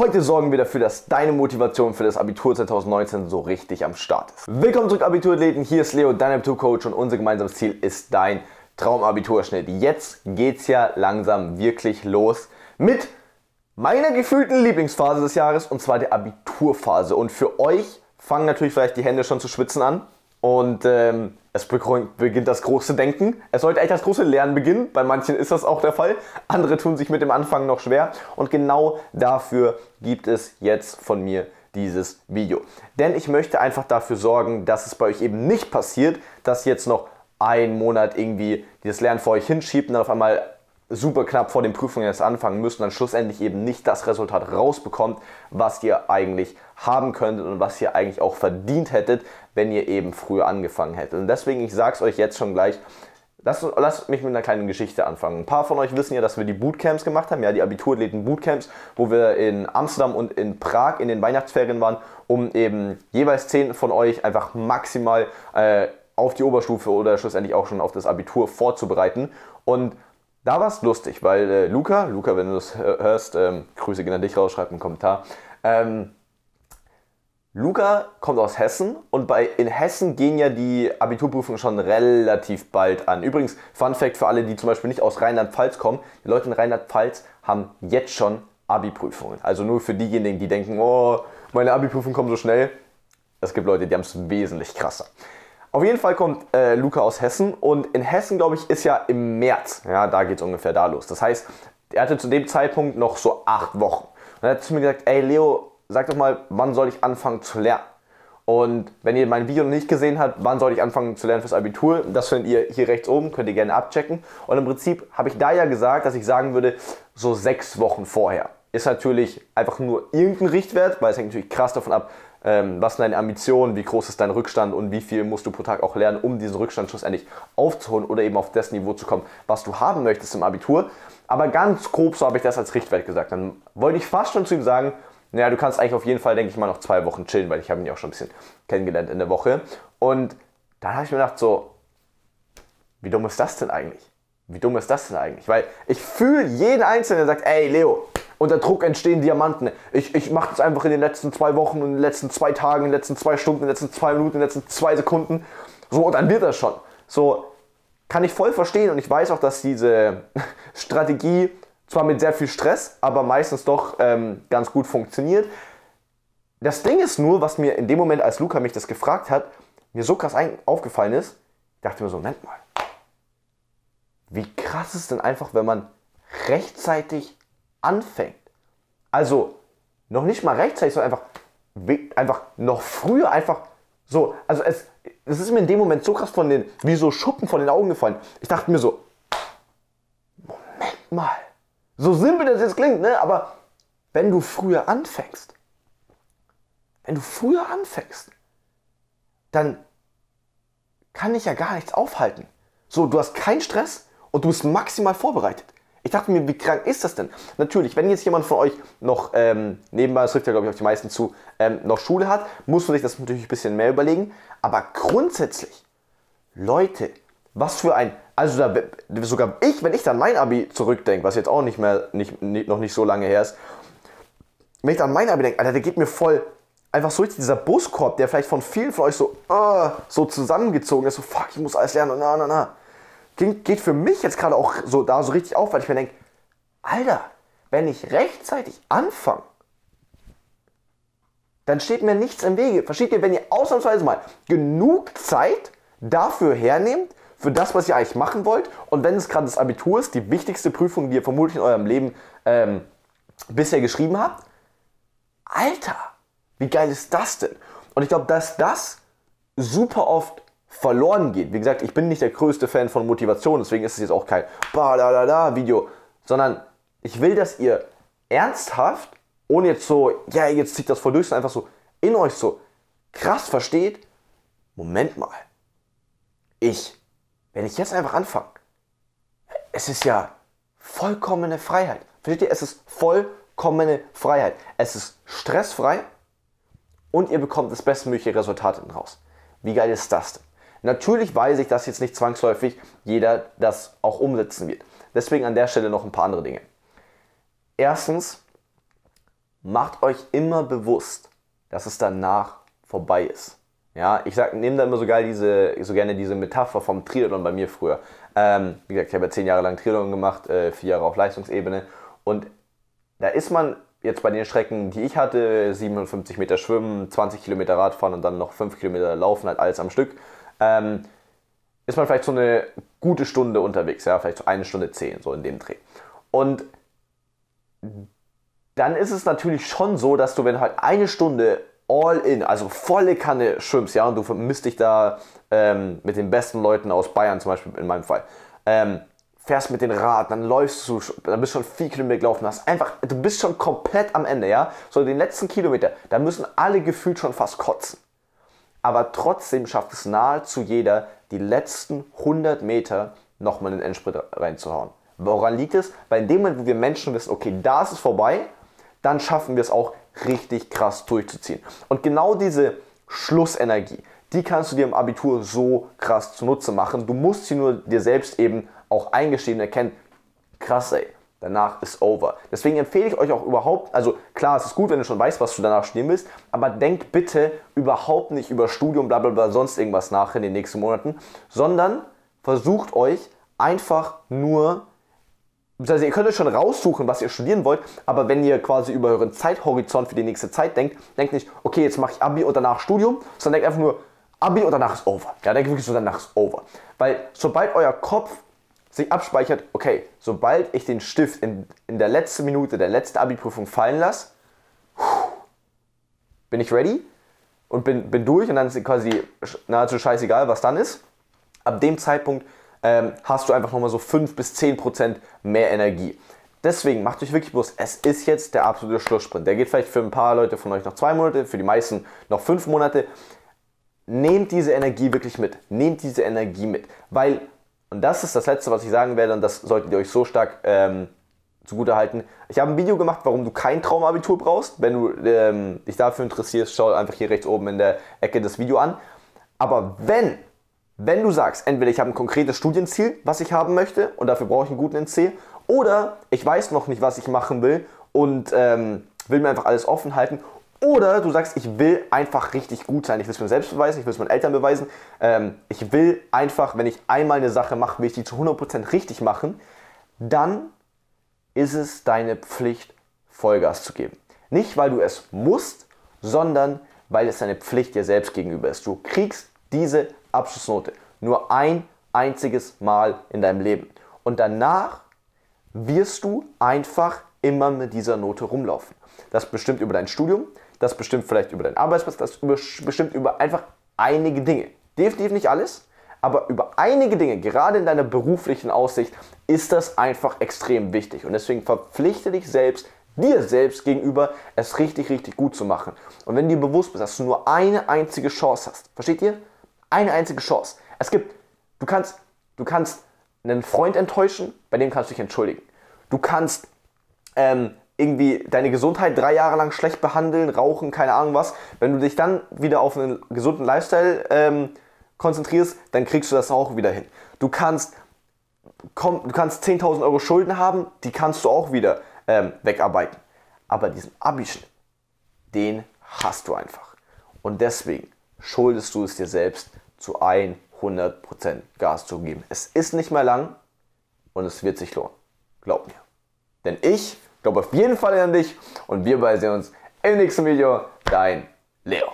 Heute sorgen wir dafür, dass deine Motivation für das Abitur 2019 so richtig am Start ist. Willkommen zurück, Abiturathleten. Hier ist Leo, dein Abiturcoach und unser gemeinsames Ziel ist dein Traumabiturschnitt. Jetzt geht's ja langsam wirklich los mit meiner gefühlten Lieblingsphase des Jahres und zwar der Abiturphase. Und für euch fangen natürlich vielleicht die Hände schon zu schwitzen an und ähm, es beginnt das große Denken. Es sollte echt das große Lernen beginnen. Bei manchen ist das auch der Fall. Andere tun sich mit dem Anfang noch schwer. Und genau dafür gibt es jetzt von mir dieses Video. Denn ich möchte einfach dafür sorgen, dass es bei euch eben nicht passiert, dass jetzt noch ein Monat irgendwie dieses Lernen vor euch hinschiebt und dann auf einmal super knapp vor den Prüfungen erst anfangen müsst und dann schlussendlich eben nicht das Resultat rausbekommt, was ihr eigentlich haben könntet und was ihr eigentlich auch verdient hättet, wenn ihr eben früher angefangen hättet. Und deswegen, ich sage es euch jetzt schon gleich, Lasst, lasst, mich mit einer kleinen Geschichte anfangen. Ein paar von euch wissen ja, dass wir die Bootcamps gemacht haben, ja, die Abiturathleten Bootcamps, wo wir in Amsterdam und in Prag in den Weihnachtsferien waren, um eben jeweils zehn von euch einfach maximal äh, auf die Oberstufe oder schlussendlich auch schon auf das Abitur vorzubereiten. Und da war es lustig, weil äh, Luca, Luca, wenn du das hörst, ähm, Grüße gehen an dich raus, schreib einen Kommentar. Ähm, Luca kommt aus Hessen und bei, in Hessen gehen ja die Abiturprüfungen schon relativ bald an. Übrigens, Fun Fact für alle, die zum Beispiel nicht aus Rheinland-Pfalz kommen: Die Leute in Rheinland-Pfalz haben jetzt schon Abi-Prüfungen. Also nur für diejenigen, die denken, oh, meine Abi-Prüfungen kommen so schnell. Es gibt Leute, die haben es wesentlich krasser. Auf jeden Fall kommt äh, Luca aus Hessen und in Hessen, glaube ich, ist ja im März, ja, da geht es ungefähr da los. Das heißt, er hatte zu dem Zeitpunkt noch so acht Wochen. Und er hat zu mir gesagt, ey Leo, sag doch mal, wann soll ich anfangen zu lernen? Und wenn ihr mein Video noch nicht gesehen habt, wann soll ich anfangen zu lernen fürs Abitur, das findet ihr hier rechts oben, könnt ihr gerne abchecken. Und im Prinzip habe ich da ja gesagt, dass ich sagen würde, so sechs Wochen vorher. Ist natürlich einfach nur irgendein Richtwert, weil es hängt natürlich krass davon ab, ähm, was sind deine Ambitionen, wie groß ist dein Rückstand und wie viel musst du pro Tag auch lernen, um diesen Rückstand schlussendlich aufzuholen oder eben auf das Niveau zu kommen, was du haben möchtest im Abitur. Aber ganz grob so habe ich das als Richtwert gesagt. Dann wollte ich fast schon zu ihm sagen, naja, du kannst eigentlich auf jeden Fall, denke ich mal, noch zwei Wochen chillen, weil ich habe ihn ja auch schon ein bisschen kennengelernt in der Woche. Und dann habe ich mir gedacht, so, wie dumm ist das denn eigentlich? Wie dumm ist das denn eigentlich? Weil ich fühle jeden Einzelnen, der sagt, ey Leo, unter Druck entstehen Diamanten. Ich, ich mache das einfach in den letzten zwei Wochen, in den letzten zwei Tagen, in den letzten zwei Stunden, in den letzten zwei Minuten, in den letzten zwei Sekunden. So, und dann wird das schon. So, kann ich voll verstehen und ich weiß auch, dass diese Strategie zwar mit sehr viel Stress, aber meistens doch ähm, ganz gut funktioniert. Das Ding ist nur, was mir in dem Moment, als Luca mich das gefragt hat, mir so krass aufgefallen ist, dachte mir so, Moment mal, wie krass ist denn einfach, wenn man rechtzeitig anfängt? Also noch nicht mal rechtzeitig, sondern einfach, einfach noch früher einfach so, also es, es ist mir in dem Moment so krass von den, wie so Schuppen von den Augen gefallen. Ich dachte mir so, Moment mal, so simpel das jetzt klingt, ne? aber wenn du früher anfängst, wenn du früher anfängst, dann kann ich ja gar nichts aufhalten. So, du hast keinen Stress und du bist maximal vorbereitet. Ich dachte mir, wie krank ist das denn? Natürlich, wenn jetzt jemand von euch noch ähm, nebenbei, das trifft ja glaube ich auf die meisten zu, ähm, noch Schule hat, muss man sich das natürlich ein bisschen mehr überlegen. Aber grundsätzlich, Leute, was für ein, also da, sogar ich, wenn ich dann mein Abi zurückdenke, was jetzt auch nicht mehr, nicht, nicht, noch nicht so lange her ist, wenn ich dann mein Abi denke, Alter, der geht mir voll, einfach so dieser Buskorb, der vielleicht von vielen von euch so, uh, so zusammengezogen ist, so fuck, ich muss alles lernen und na, na, na. Geht, geht für mich jetzt gerade auch so da so richtig auf, weil ich mir denke, Alter, wenn ich rechtzeitig anfange, dann steht mir nichts im Wege. Versteht ihr, wenn ihr ausnahmsweise mal genug Zeit dafür hernehmt, für das, was ihr eigentlich machen wollt. Und wenn es gerade das Abitur ist, die wichtigste Prüfung, die ihr vermutlich in eurem Leben ähm, bisher geschrieben habt, Alter, wie geil ist das denn? Und ich glaube, dass das super oft verloren geht. Wie gesagt, ich bin nicht der größte Fan von Motivation, deswegen ist es jetzt auch kein ba Video, sondern ich will, dass ihr ernsthaft, ohne jetzt so, ja, jetzt zieht das voll durch, sondern einfach so in euch so krass versteht, Moment mal, ich wenn ich jetzt einfach anfange, es ist ja vollkommene Freiheit. Versteht ihr? Es ist vollkommene Freiheit. Es ist stressfrei und ihr bekommt das bestmögliche Resultat raus. Wie geil ist das denn? Natürlich weiß ich, dass jetzt nicht zwangsläufig jeder das auch umsetzen wird. Deswegen an der Stelle noch ein paar andere Dinge. Erstens, macht euch immer bewusst, dass es danach vorbei ist. Ja, ich nehme da immer so geil diese, so gerne diese Metapher vom Triathlon bei mir früher. Ähm, wie gesagt, ich habe ja zehn Jahre lang Triathlon gemacht, äh, vier Jahre auf Leistungsebene und da ist man jetzt bei den Strecken, die ich hatte, 57 Meter Schwimmen, 20 Kilometer Radfahren und dann noch 5 Kilometer Laufen, halt alles am Stück, ähm, ist man vielleicht so eine gute Stunde unterwegs, ja, vielleicht so eine Stunde zehn, so in dem Dreh. Und dann ist es natürlich schon so, dass du, wenn halt eine Stunde all in, also volle Kanne schwimmst, ja, und du misst dich da ähm, mit den besten Leuten aus Bayern zum Beispiel in meinem Fall, ähm, fährst mit dem Rad, dann läufst du, dann bist du schon vier Kilometer gelaufen, hast einfach, du bist schon komplett am Ende, ja, so den letzten Kilometer, da müssen alle gefühlt schon fast kotzen. Aber trotzdem schafft es nahezu jeder, die letzten 100 Meter nochmal in den Endsprit reinzuhauen. Woran liegt es? Weil in dem Moment, wo wir Menschen wissen, okay, da ist es vorbei, dann schaffen wir es auch richtig krass durchzuziehen. Und genau diese Schlussenergie, die kannst du dir im Abitur so krass zunutze machen. Du musst sie nur dir selbst eben auch eingestehen und erkennen, krass ey, danach ist over. Deswegen empfehle ich euch auch überhaupt, also klar, es ist gut, wenn du schon weißt, was du danach studieren willst, aber denkt bitte überhaupt nicht über Studium, bla bla bla, sonst irgendwas nach in den nächsten Monaten, sondern versucht euch einfach nur also ihr könnt euch schon raussuchen, was ihr studieren wollt, aber wenn ihr quasi über euren Zeithorizont für die nächste Zeit denkt, denkt nicht, okay, jetzt mache ich Abi und danach Studium, sondern denkt einfach nur, Abi und danach ist over. Ja, denkt wirklich so, danach ist over. Weil sobald euer Kopf sich abspeichert, okay, sobald ich den Stift in, in der letzten Minute der letzten Abi-Prüfung fallen lasse, bin ich ready und bin, bin durch und dann ist quasi nahezu scheißegal, was dann ist. Ab dem Zeitpunkt ähm, hast du einfach nochmal so 5 bis 10 Prozent mehr Energie. Deswegen macht euch wirklich bewusst, es ist jetzt der absolute Schlusssprint. Der geht vielleicht für ein paar Leute von euch noch zwei Monate, für die meisten noch fünf Monate. Nehmt diese Energie wirklich mit. Nehmt diese Energie mit. Weil, und das ist das Letzte, was ich sagen werde, und das solltet ihr euch so stark ähm, zugute halten. Ich habe ein Video gemacht, warum du kein Traumabitur brauchst. Wenn du ähm, dich dafür interessierst, schau einfach hier rechts oben in der Ecke das Video an. Aber wenn wenn du sagst, entweder ich habe ein konkretes Studienziel, was ich haben möchte und dafür brauche ich einen guten NC, oder ich weiß noch nicht, was ich machen will und ähm, will mir einfach alles offen halten, oder du sagst, ich will einfach richtig gut sein, ich will es mir selbst beweisen, ich will es meinen Eltern beweisen, ähm, ich will einfach, wenn ich einmal eine Sache mache, will ich die zu 100% richtig machen, dann ist es deine Pflicht, Vollgas zu geben. Nicht, weil du es musst, sondern weil es deine Pflicht dir selbst gegenüber ist. Du kriegst diese Abschlussnote. Nur ein einziges Mal in deinem Leben. Und danach wirst du einfach immer mit dieser Note rumlaufen. Das bestimmt über dein Studium, das bestimmt vielleicht über deinen Arbeitsplatz, das bestimmt über einfach einige Dinge. Definitiv nicht alles, aber über einige Dinge, gerade in deiner beruflichen Aussicht, ist das einfach extrem wichtig. Und deswegen verpflichte dich selbst, dir selbst gegenüber, es richtig, richtig gut zu machen. Und wenn dir bewusst bist, dass du nur eine einzige Chance hast, versteht ihr? Eine einzige Chance. Es gibt, du kannst, du kannst einen Freund enttäuschen, bei dem kannst du dich entschuldigen. Du kannst ähm, irgendwie deine Gesundheit drei Jahre lang schlecht behandeln, rauchen, keine Ahnung was. Wenn du dich dann wieder auf einen gesunden Lifestyle ähm, konzentrierst, dann kriegst du das auch wieder hin. Du kannst, komm, du kannst 10.000 Euro Schulden haben, die kannst du auch wieder ähm, wegarbeiten. Aber diesen Abischnitt, den hast du einfach. Und deswegen schuldest du es dir selbst, zu 100% Gas zu geben. Es ist nicht mehr lang und es wird sich lohnen. Glaub mir. Denn ich glaube auf jeden Fall an dich und wir beide sehen uns im nächsten Video. Dein Leo.